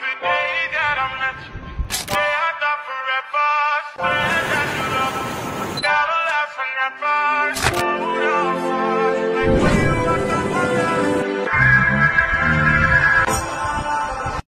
the day that I met you. I thought forever. Swear that you love. Gotta last forever. Hold on, like